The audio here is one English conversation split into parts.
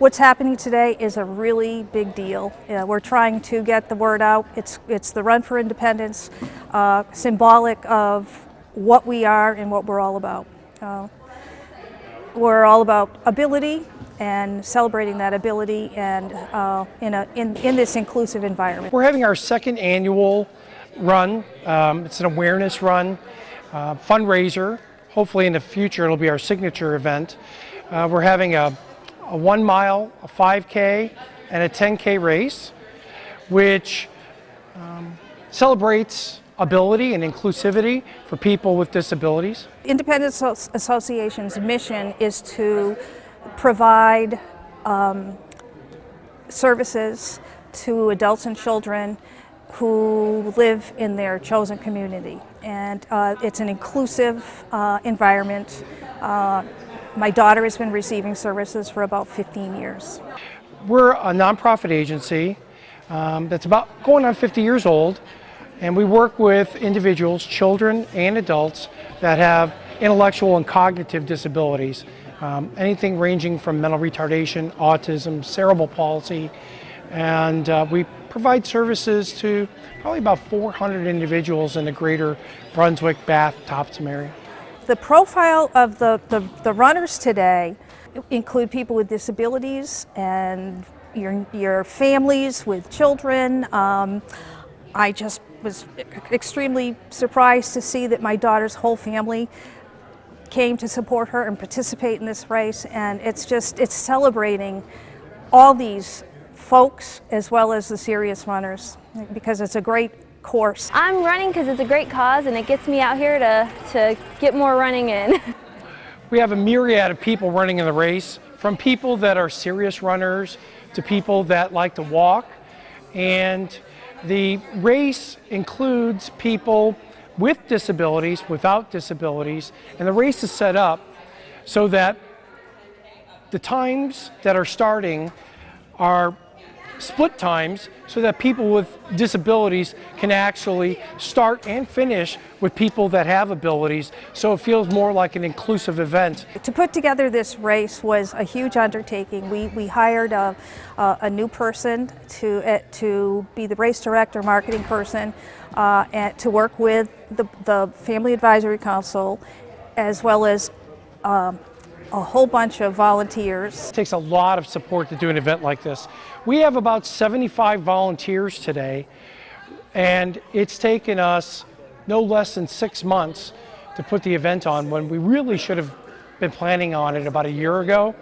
What's happening today is a really big deal. Uh, we're trying to get the word out. It's, it's the Run for Independence, uh, symbolic of what we are and what we're all about. Uh, we're all about ability and celebrating that ability and uh, in, a, in, in this inclusive environment. We're having our second annual run. Um, it's an awareness run, uh, fundraiser. Hopefully in the future it'll be our signature event. Uh, we're having a, a one mile, a 5K, and a 10K race, which um, celebrates ability and inclusivity for people with disabilities. Independence Association's mission is to provide um, services to adults and children who live in their chosen community. And uh, it's an inclusive uh, environment. Uh, my daughter has been receiving services for about 15 years. We're a nonprofit agency um, that's about going on 50 years old, and we work with individuals, children and adults, that have intellectual and cognitive disabilities. Um, anything ranging from mental retardation, autism, cerebral palsy, and uh, we provide services to probably about 400 individuals in the greater Brunswick, Bath, Topsham area. The profile of the, the, the runners today include people with disabilities and your, your families with children. Um, I just was extremely surprised to see that my daughter's whole family came to support her and participate in this race and it's just it's celebrating all these folks as well as the serious runners because it's a great course. I'm running because it's a great cause and it gets me out here to, to get more running in. we have a myriad of people running in the race from people that are serious runners to people that like to walk and the race includes people with disabilities, without disabilities, and the race is set up so that the times that are starting are split times so that people with disabilities can actually start and finish with people that have abilities so it feels more like an inclusive event. To put together this race was a huge undertaking. We, we hired a, a, a new person to, uh, to be the race director, marketing person, uh, and to work with the, the Family Advisory Council as well as um, a whole bunch of volunteers. It takes a lot of support to do an event like this. We have about 75 volunteers today, and it's taken us no less than six months to put the event on when we really should have been planning on it about a year ago.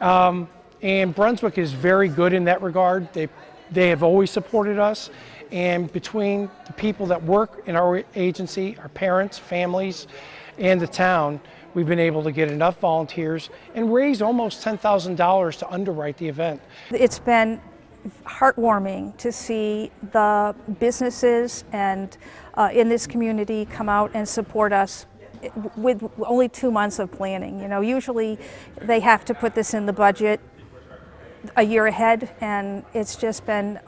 Um, and Brunswick is very good in that regard. They, they have always supported us. And between the people that work in our agency, our parents, families, and the town, we've been able to get enough volunteers and raise almost $10,000 to underwrite the event. It's been heartwarming to see the businesses and uh, in this community come out and support us with only two months of planning. You know, usually they have to put this in the budget a year ahead and it's just been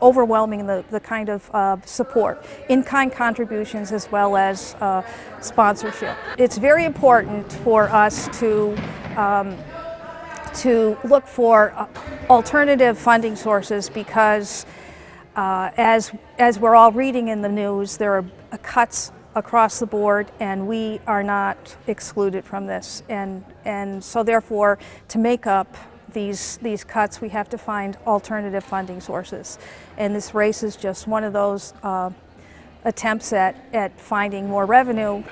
overwhelming the, the kind of uh, support, in-kind contributions as well as uh, sponsorship. It's very important for us to um, to look for uh, alternative funding sources because uh, as as we're all reading in the news, there are cuts across the board and we are not excluded from this and and so therefore to make up these, these cuts, we have to find alternative funding sources. And this race is just one of those uh, attempts at, at finding more revenue.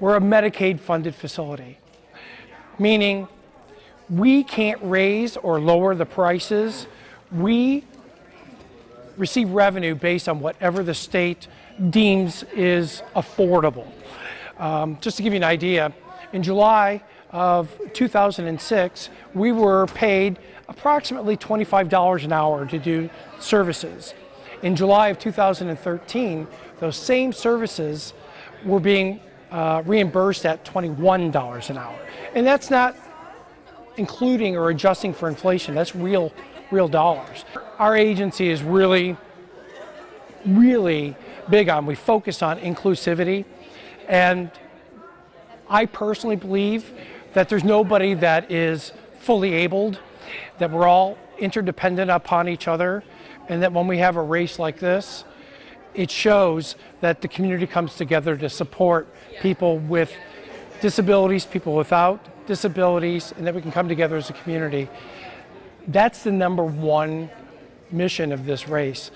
We're a Medicaid funded facility, meaning we can't raise or lower the prices. We receive revenue based on whatever the state deems is affordable. Um, just to give you an idea, in July, of 2006, we were paid approximately $25 an hour to do services. In July of 2013, those same services were being uh, reimbursed at $21 an hour. And that's not including or adjusting for inflation, that's real, real dollars. Our agency is really, really big on, we focus on inclusivity and I personally believe that there's nobody that is fully abled that we're all interdependent upon each other, and that when we have a race like this, it shows that the community comes together to support people with disabilities, people without disabilities, and that we can come together as a community. That's the number one mission of this race.